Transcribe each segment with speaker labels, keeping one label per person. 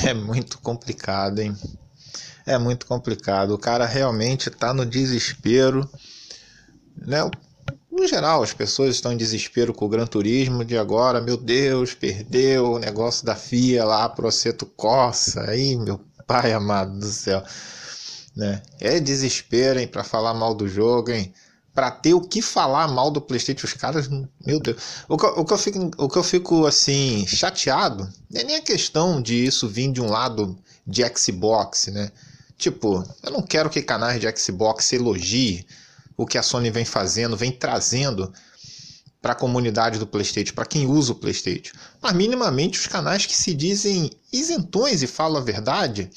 Speaker 1: É muito complicado, hein? É muito complicado. O cara realmente tá no desespero, né? No geral, as pessoas estão em desespero com o Gran Turismo de agora, meu Deus, perdeu o negócio da FIA lá pro Aceto Corsa. Aí, meu pai amado do céu. Né? É desespero, hein, para falar mal do jogo, hein? Para ter o que falar mal do PlayStation, os caras, meu Deus. O que, o que, eu, fico, o que eu fico assim chateado não é nem a questão de isso vir de um lado de Xbox, né? Tipo, eu não quero que canais de Xbox elogie o que a Sony vem fazendo, vem trazendo para a comunidade do PlayStation, para quem usa o PlayStation. Mas minimamente os canais que se dizem isentões e falam a verdade,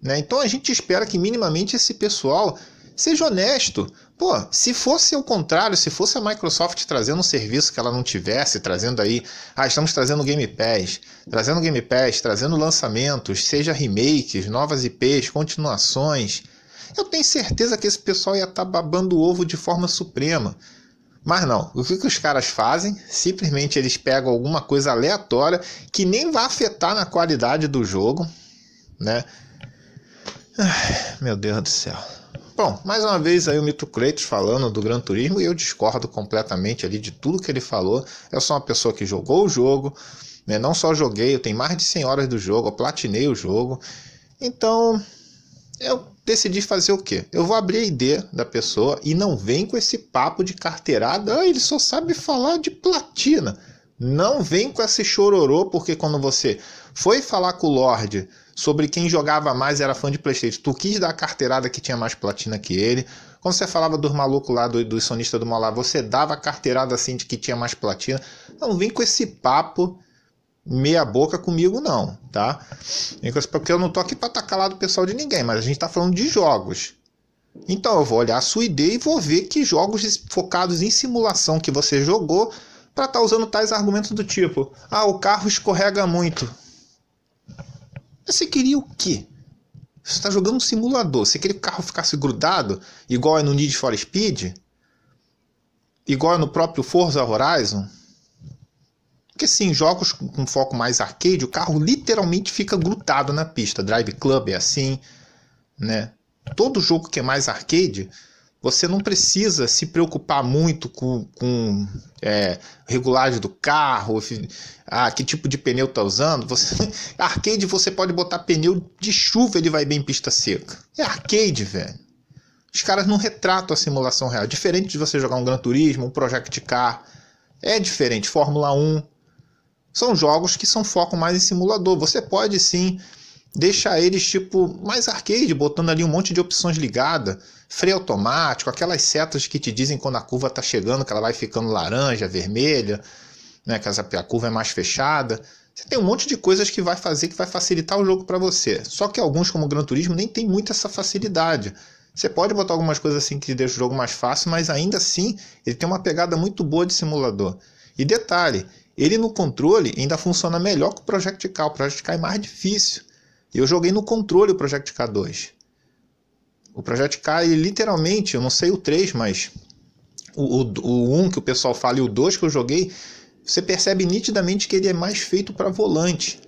Speaker 1: né? Então a gente espera que minimamente esse pessoal seja honesto. Pô, se fosse o contrário, se fosse a Microsoft trazendo um serviço que ela não tivesse, trazendo aí, ah, estamos trazendo Game Pass, trazendo Game Pass, trazendo lançamentos, seja remakes, novas IPs, continuações, eu tenho certeza que esse pessoal ia estar tá babando o ovo de forma suprema. Mas não, o que, que os caras fazem? Simplesmente eles pegam alguma coisa aleatória que nem vai afetar na qualidade do jogo, né? Ai, meu Deus do céu. Bom, mais uma vez aí o Mito Kratos falando do Gran Turismo e eu discordo completamente ali de tudo que ele falou. Eu sou uma pessoa que jogou o jogo, né? não só joguei, eu tenho mais de 100 horas do jogo, eu platinei o jogo. Então, eu decidi fazer o quê? Eu vou abrir a ID da pessoa e não vem com esse papo de carteirada, ah, ele só sabe falar de platina. Não vem com esse chororô, porque quando você foi falar com o Lorde sobre quem jogava mais era fã de Playstation, tu quis dar a carteirada que tinha mais platina que ele. Quando você falava dos malucos lá, dos do sonistas do mal lá, você dava a carteirada assim de que tinha mais platina. Não vem com esse papo meia boca comigo não, tá? Porque eu não tô aqui para atacar lá do pessoal de ninguém, mas a gente tá falando de jogos. Então eu vou olhar a sua ideia e vou ver que jogos focados em simulação que você jogou para estar tá usando tais argumentos do tipo: "Ah, o carro escorrega muito". Você queria o quê? Você está jogando um simulador. Você queria que o carro ficasse grudado, igual é no Need for Speed? Igual é no próprio Forza Horizon? Porque sim, jogos com foco mais arcade, o carro literalmente fica grudado na pista. Drive Club é assim, né? Todo jogo que é mais arcade, você não precisa se preocupar muito com, com é, regulagem do carro, ah, que tipo de pneu tá usando. Você, arcade você pode botar pneu de chuva, ele vai bem em pista seca. É arcade, velho. Os caras não retratam a simulação real. Diferente de você jogar um Gran Turismo, um Project Car. É diferente. Fórmula 1, são jogos que são foco mais em simulador. Você pode sim deixar eles tipo mais arcade, botando ali um monte de opções ligadas, freio automático, aquelas setas que te dizem quando a curva está chegando, que ela vai ficando laranja, vermelha, né, que a curva é mais fechada. Você tem um monte de coisas que vai fazer que vai facilitar o jogo para você. Só que alguns, como o Gran Turismo, nem tem muita essa facilidade. Você pode botar algumas coisas assim que deixa o jogo mais fácil, mas ainda assim ele tem uma pegada muito boa de simulador. E detalhe, ele no controle ainda funciona melhor que o Project K. O Project K é mais difícil. Eu joguei no controle o Project K2. O Project K, ele, literalmente, eu não sei o 3, mas o, o, o 1 que o pessoal fala e o 2 que eu joguei, você percebe nitidamente que ele é mais feito para volante.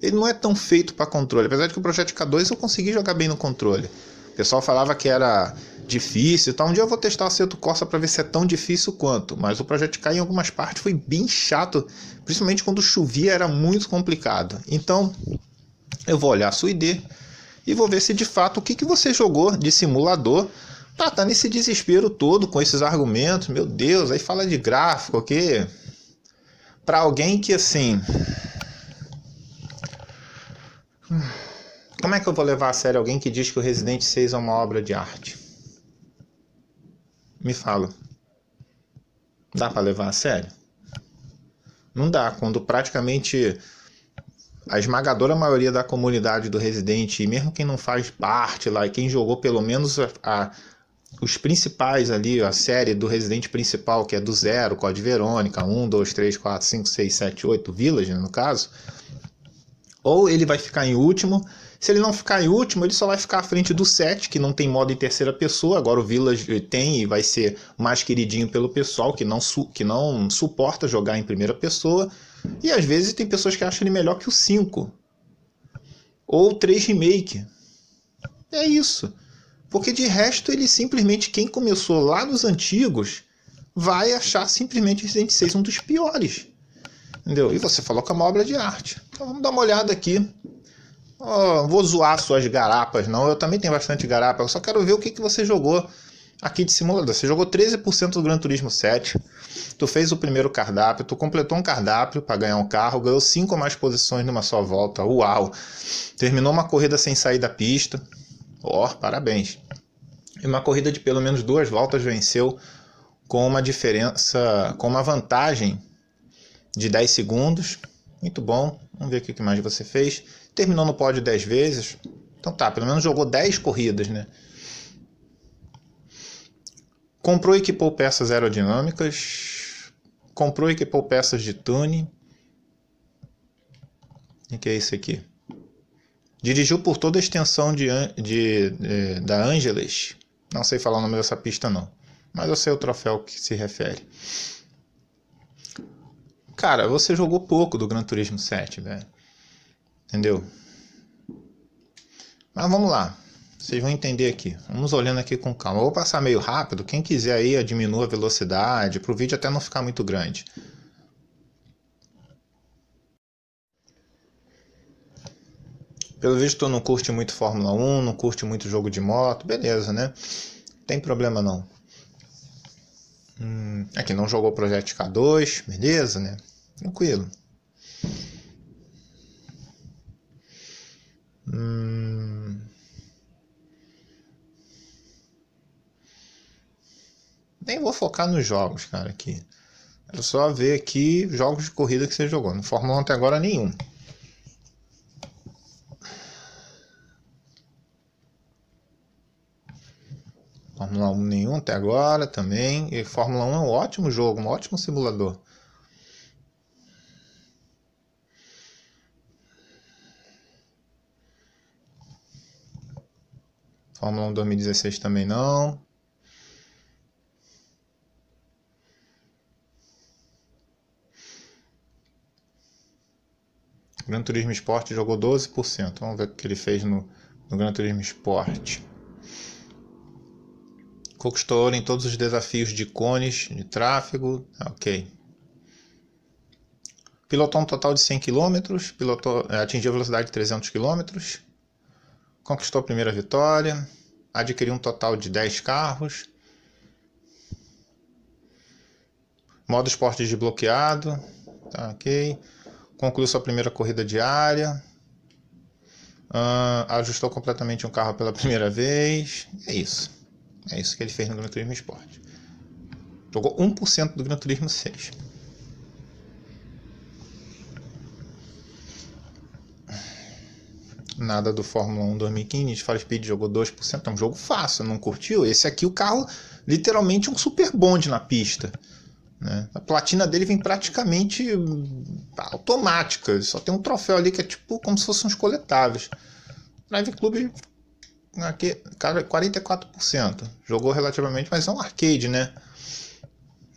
Speaker 1: Ele não é tão feito para controle. Apesar de que o Project K2 eu consegui jogar bem no controle. O pessoal falava que era difícil e tal. Um dia eu vou testar o Aceto Corsa para ver se é tão difícil quanto. Mas o Project K em algumas partes foi bem chato, principalmente quando chovia era muito complicado. Então eu vou olhar a sua ID e vou ver se de fato o que, que você jogou de simulador estar tá nesse desespero todo com esses argumentos. Meu Deus, aí fala de gráfico, ok? Para alguém que assim. Como é que eu vou levar a sério alguém que diz que o Resident 6 é uma obra de arte? Me fala. Dá para levar a sério? Não dá. Quando praticamente a esmagadora maioria da comunidade do Resident, e mesmo quem não faz parte lá, e quem jogou pelo menos a, a, os principais ali, a série do Resident principal, que é do zero, Code Verônica, 1, 2, 3, 4, 5, 6, 7, 8, Village, no caso, ou ele vai ficar em último, se ele não ficar em último, ele só vai ficar à frente do 7, que não tem modo em terceira pessoa. Agora o Village tem e vai ser mais queridinho pelo pessoal que não, que não suporta jogar em primeira pessoa. E às vezes tem pessoas que acham ele melhor que o 5. ou 3 Remake. É isso. Porque de resto, ele simplesmente, quem começou lá nos antigos, vai achar simplesmente Resident 6 um dos piores. Entendeu? E você falou que é uma obra de arte. Então vamos dar uma olhada aqui. Oh, vou zoar suas garapas, não. Eu também tenho bastante garapa. Eu só quero ver o que, que você jogou aqui de simulador. Você jogou 13% do Gran Turismo 7. Tu fez o primeiro cardápio, tu completou um cardápio para ganhar um carro, ganhou 5 ou mais posições numa só volta. Uau! Terminou uma corrida sem sair da pista. Ó, oh, parabéns. E uma corrida de pelo menos duas voltas venceu com uma diferença, com uma vantagem de 10 segundos. Muito bom. Vamos ver o que mais você fez. Terminou no pódio 10 vezes. Então tá, pelo menos jogou 10 corridas, né? Comprou e equipou peças aerodinâmicas. Comprou e equipou peças de tune. O que é isso aqui? Dirigiu por toda a extensão de, de, de, da Angeles. Não sei falar o nome dessa pista não. Mas eu sei o troféu que se refere. Cara, você jogou pouco do Gran Turismo 7, velho. Entendeu? Mas vamos lá. Vocês vão entender aqui. Vamos olhando aqui com calma. Eu vou passar meio rápido. Quem quiser aí, diminua a velocidade para o vídeo até não ficar muito grande. Pelo visto, tu não curte muito Fórmula 1, não curte muito jogo de moto. Beleza, né? Tem problema não. Hum, aqui não jogou Project K2, beleza, né? Tranquilo. Hum... Nem vou focar nos jogos, cara, aqui. Quero só ver aqui jogos de corrida que você jogou. No Fórmula 1 até agora nenhum. Fórmula 1 nenhum até agora também. E Fórmula 1 é um ótimo jogo, um ótimo simulador. Fórmula 1 2016 também não. Gran Turismo Sport jogou 12%. Vamos ver o que ele fez no, no Gran Turismo Sport. Conquistou ouro em todos os desafios de cones, de tráfego. Ah, ok. Pilotou um total de 100 km, pilotou, eh, atingiu a velocidade de 300 km, conquistou a primeira vitória, adquiriu um total de 10 carros, modo esporte desbloqueado, tá ok, concluiu sua primeira corrida diária, uh, ajustou completamente um carro pela primeira vez, é isso. É isso que ele fez no Gran Turismo Sport. Jogou 1% do Gran Turismo 6. Nada do Fórmula 1 2015. Need for Speed jogou 2%. É um jogo fácil, não curtiu? Esse aqui, o carro, literalmente um super bonde na pista. Né? A platina dele vem praticamente automática. Só tem um troféu ali que é tipo como se fossem uns coletáveis. Drive Club aqui, cara, 44%. Jogou relativamente, mas é um arcade, né?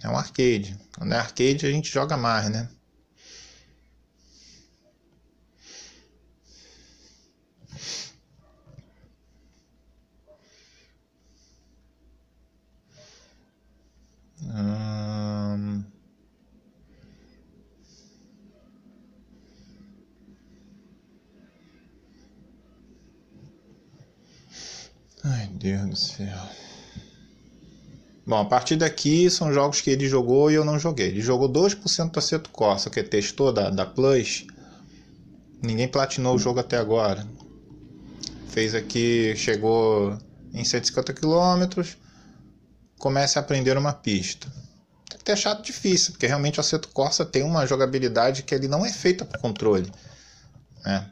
Speaker 1: É um arcade. Quando é arcade, a gente joga mais, né? Hum... Ai, Deus do céu. Bom, a partir daqui são jogos que ele jogou e eu não joguei. Ele jogou 2% do Aceto Corsa, que testou da, da Plus. Ninguém platinou o jogo até agora. Fez aqui, chegou em 150 km. Comece a aprender uma pista. Até chato difícil, porque realmente o Aceto Corsa tem uma jogabilidade que ele não é feita para controle. Né?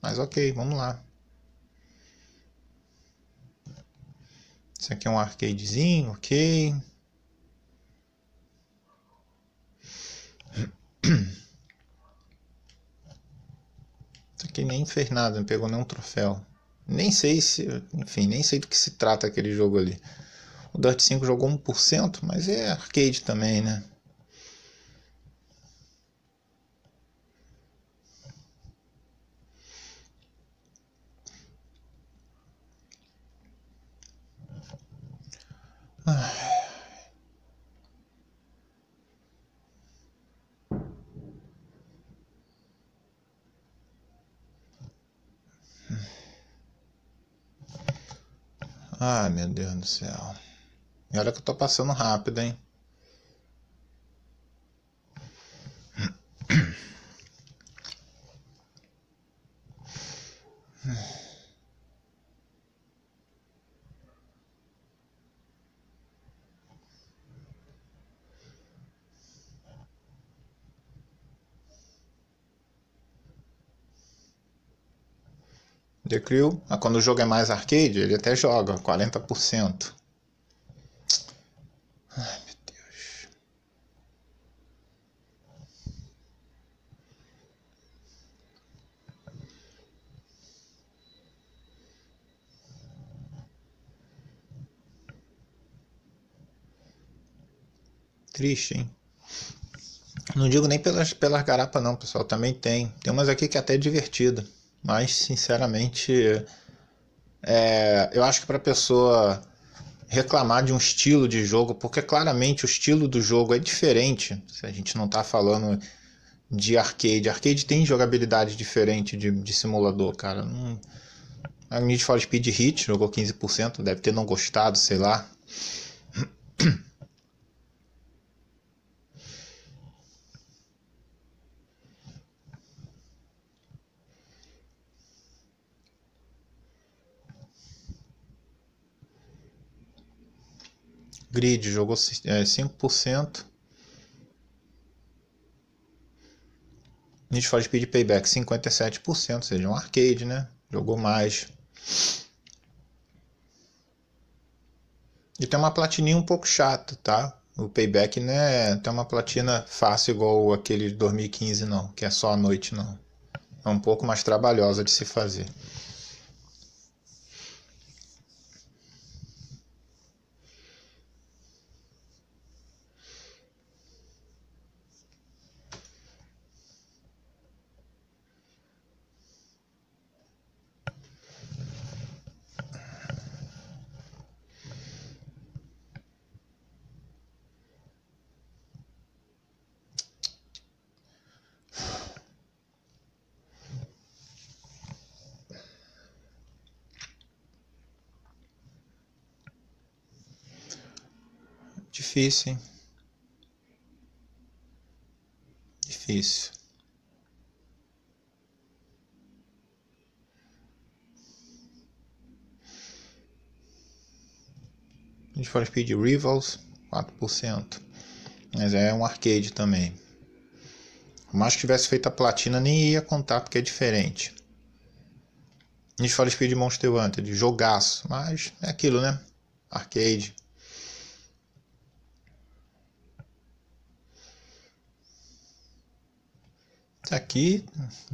Speaker 1: Mas ok, vamos lá. Isso aqui é um arcadezinho, ok. Isso aqui nem fez nada, não pegou nenhum troféu. Nem sei se, enfim, nem sei do que se trata aquele jogo ali. O Dirt 5 jogou 1%, mas é arcade também, né? Ah, meu Deus do céu. E olha que eu tô passando rápido, hein? The Crew, quando o jogo é mais arcade, ele até joga 40%. Ai, meu Deus. Triste, hein? Não digo nem pelas, pelas garapas não, pessoal. Também tem. Tem umas aqui que é até divertida mas sinceramente é, eu acho que para pessoa reclamar de um estilo de jogo, porque claramente o estilo do jogo é diferente, se a gente não está falando de arcade. Arcade tem jogabilidade diferente de, de simulador, cara. Não... A Need for Speed Hit jogou 15%, deve ter não gostado, sei lá. Grid jogou é, 5%. Need for Speed Payback 57%, ou seja, um arcade, né? Jogou mais. E tem uma platininha um pouco chata, tá? O Payback não é tem uma platina fácil igual aquele de 2015 não, que é só à noite não. É um pouco mais trabalhosa de se fazer. Difícil, hein? Difícil. Gente for Speed Rivals, 4%. Mas é um arcade também. Mais que tivesse feito a platina, nem ia contar porque é diferente. Need for Speed Monster Hunter, de jogaço. Mas é aquilo, né? Arcade. Aqui,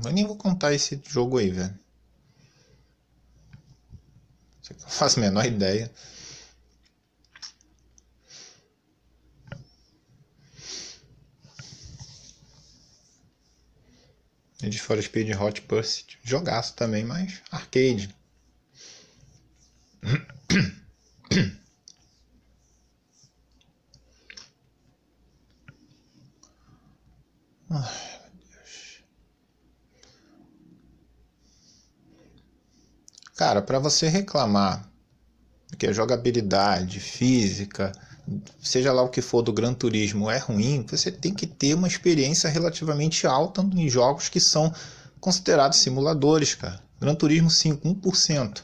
Speaker 1: eu nem vou contar esse jogo aí, velho. Não faço a menor ideia. de fora Speed Hot Pursuit. Jogaço também, mas arcade. Ah. Cara, para você reclamar que a jogabilidade, física, seja lá o que for do Gran Turismo é ruim, você tem que ter uma experiência relativamente alta em jogos que são considerados simuladores, cara. Gran Turismo 5, 1%.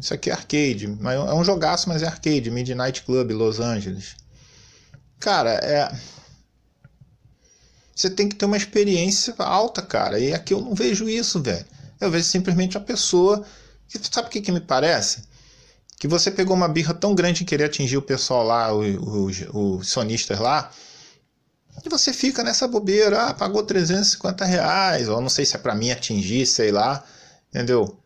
Speaker 1: Isso aqui é arcade, é um jogaço, mas é arcade, Midnight Club, Los Angeles. Cara, é você tem que ter uma experiência alta, cara. E aqui eu não vejo isso, velho. Eu vejo simplesmente a pessoa. Que, sabe o que, que me parece? Que você pegou uma birra tão grande em querer atingir o pessoal lá, os sonistas lá, e você fica nessa bobeira, ah, pagou 350 reais, ou não sei se é para mim atingir, sei lá, entendeu?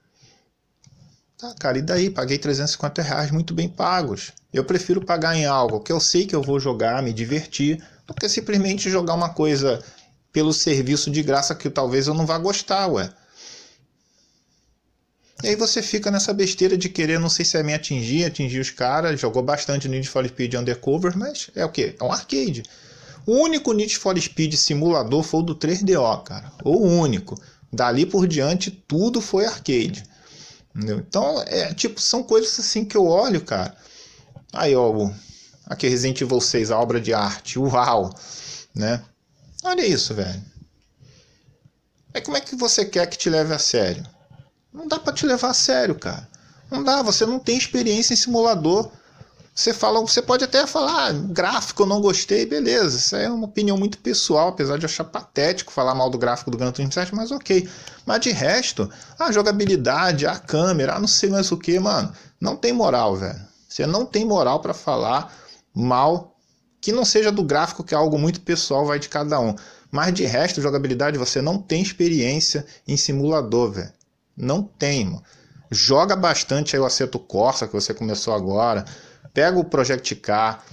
Speaker 1: Tá, cara, e daí? Paguei 350 reais muito bem pagos. Eu prefiro pagar em algo que eu sei que eu vou jogar, me divertir, do que simplesmente jogar uma coisa pelo serviço de graça que talvez eu não vá gostar, ué. E aí você fica nessa besteira de querer, não sei se é me atingir, atingir os caras. Jogou bastante no Need for Speed Undercover, mas é o que? É um arcade. O único Need for Speed simulador foi o do 3DO, cara. O único. Dali por diante, tudo foi arcade. Entendeu? Então, é tipo, são coisas assim que eu olho, cara. Aí, ó, aqui Resident Evil 6, a obra de arte. Uau! Né? Olha isso, velho. Aí como é que você quer que te leve a sério? Não dá para te levar a sério, cara. Não dá, você não tem experiência em simulador. Você fala, você pode até falar, ah, gráfico eu não gostei, beleza. Isso é uma opinião muito pessoal, apesar de achar patético falar mal do gráfico do Gran Turismo 7, mas ok. Mas de resto, a jogabilidade, a câmera, não sei mais o que, mano, não tem moral, velho. Você não tem moral para falar mal que não seja do gráfico, que é algo muito pessoal, vai de cada um. Mas de resto, jogabilidade, você não tem experiência em simulador, velho. Não tem, mano. Joga bastante aí o Aceto Corsa, que você começou agora pega o Project Car,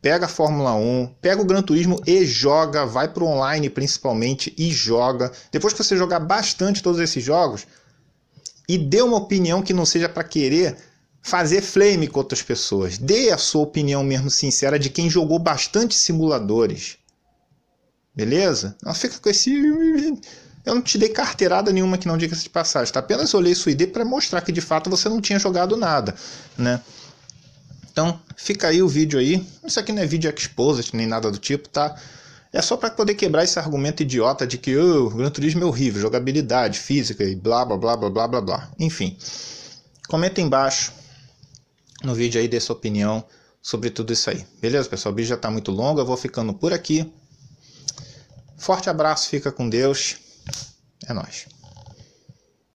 Speaker 1: pega a Fórmula 1, pega o Gran Turismo e joga, vai para o online principalmente e joga. Depois que você jogar bastante todos esses jogos e dê uma opinião que não seja para querer fazer flame com outras pessoas. Dê a sua opinião mesmo sincera de quem jogou bastante simuladores. Beleza? Não fica com esse eu não te dei carteirada nenhuma que não diga-se de passagem, tá? Apenas olhei sua ID para mostrar que de fato você não tinha jogado nada, né? Então, fica aí o vídeo aí. Isso aqui não é vídeo exposed nem nada do tipo, tá? É só para poder quebrar esse argumento idiota de que oh, o Gran Turismo é horrível, jogabilidade, física e blá blá blá blá blá blá blá. Enfim, comenta embaixo no vídeo aí dê sua opinião sobre tudo isso aí. Beleza, pessoal? O vídeo já está muito longo, eu vou ficando por aqui. Forte abraço, fica com Deus. É nóis.